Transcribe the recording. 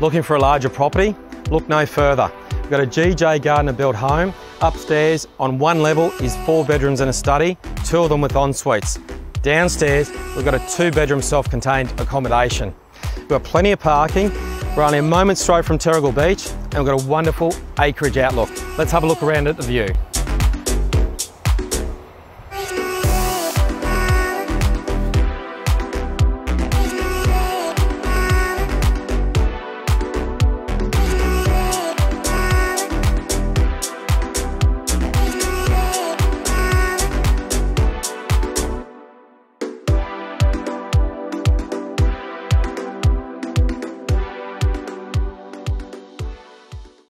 Looking for a larger property? Look no further. We've got a GJ Gardner built home. Upstairs on one level is four bedrooms and a study, two of them with en suites. Downstairs, we've got a two bedroom self-contained accommodation. We've got plenty of parking. We're only a moment's stroll from Terrigal Beach and we've got a wonderful acreage outlook. Let's have a look around at the view.